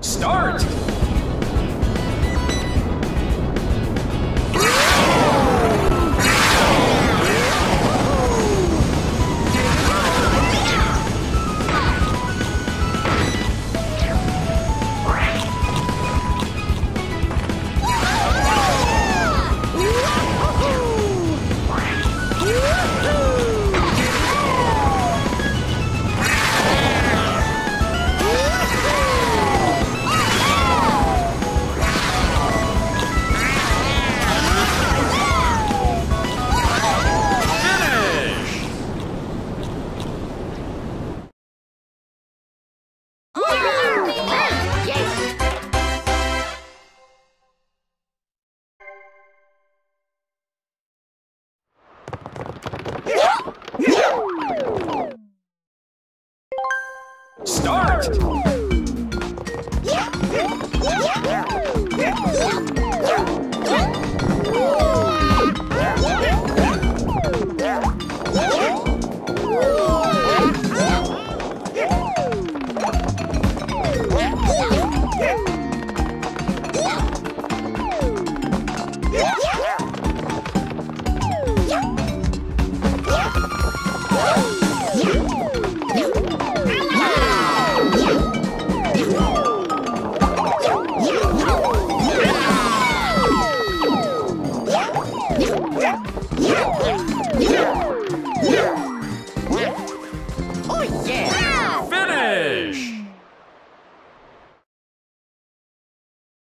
Start!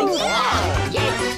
Oh, Yes!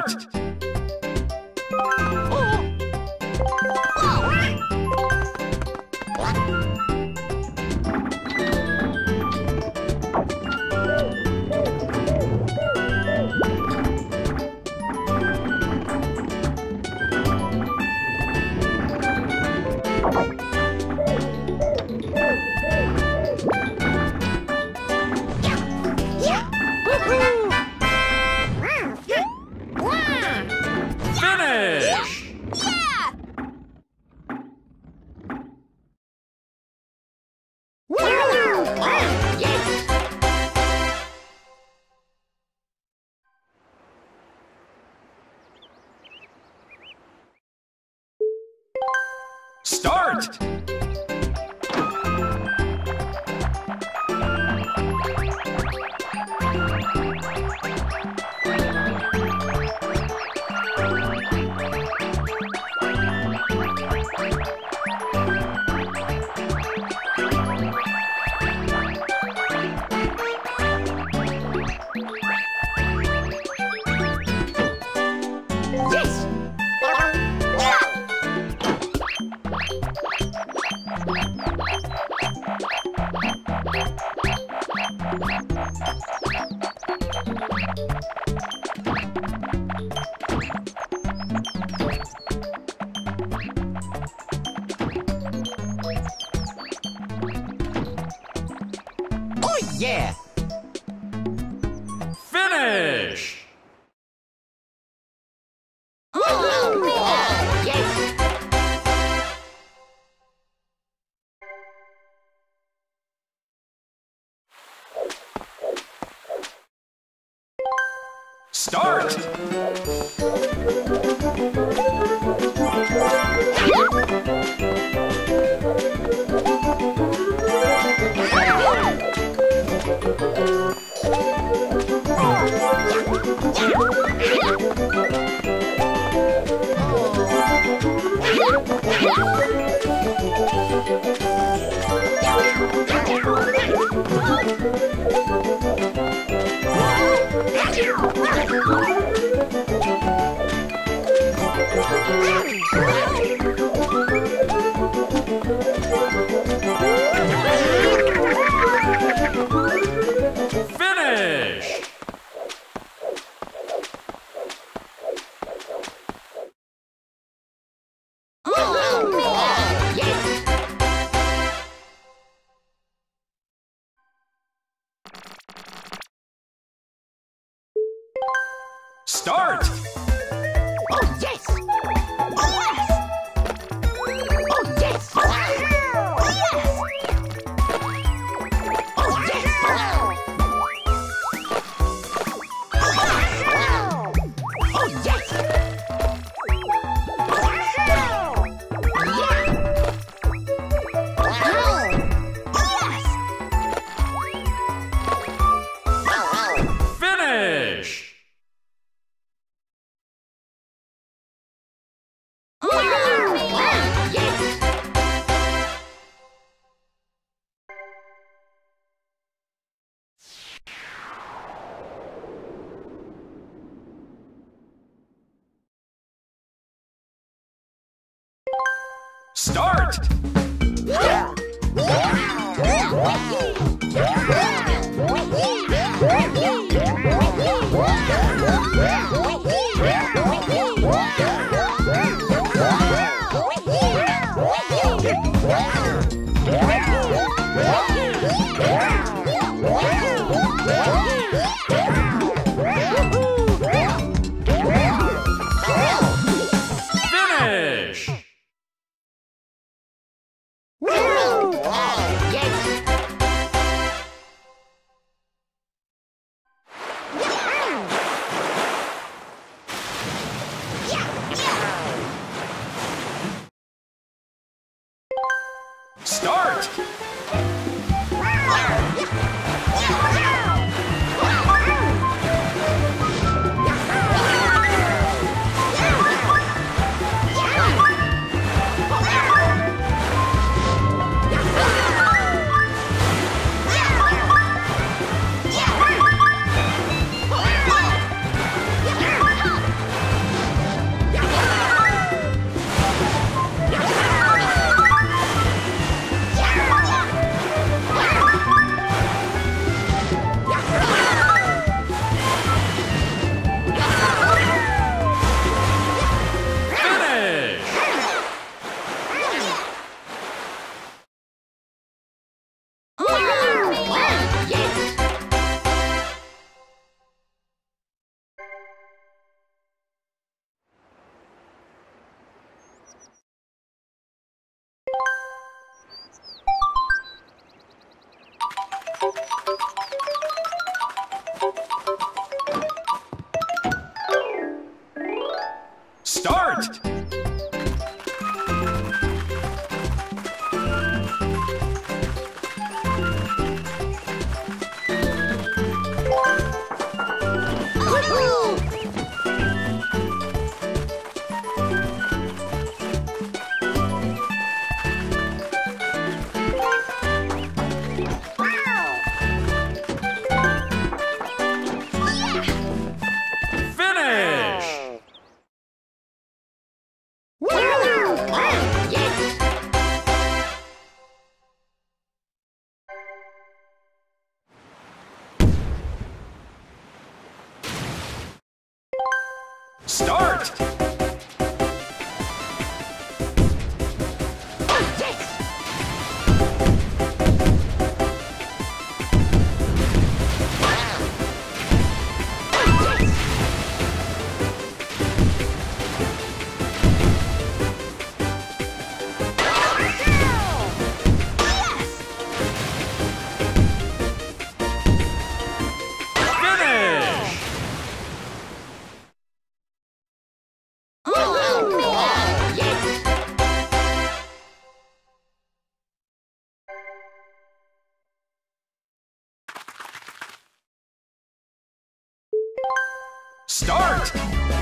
heart. Start! Wee! Thank you.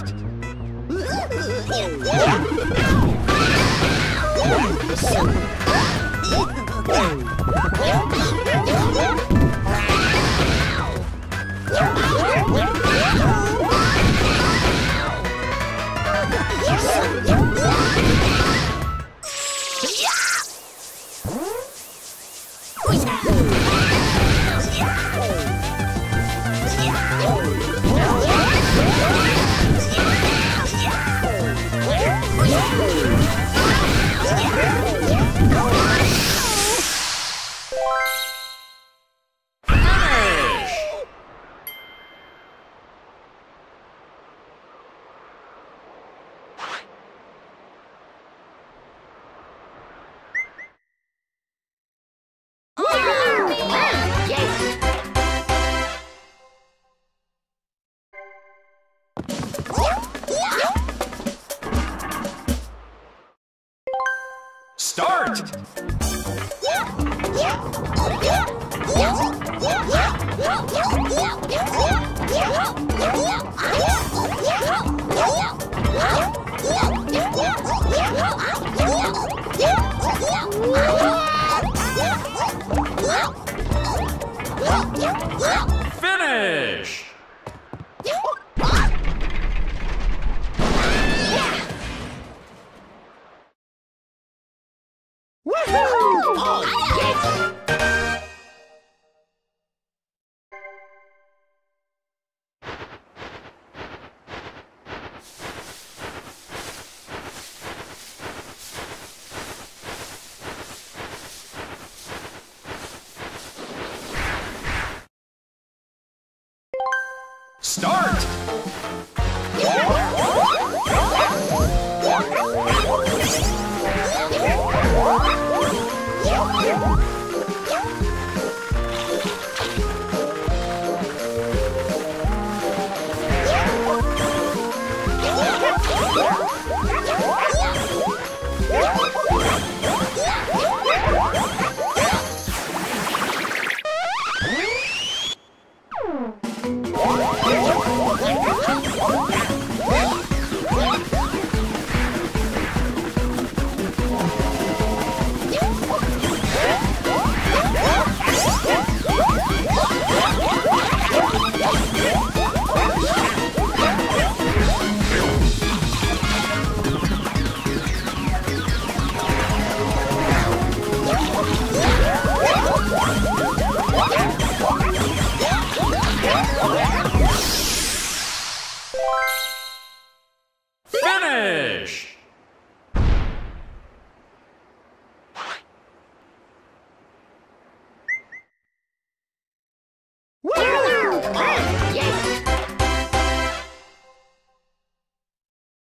часть. you.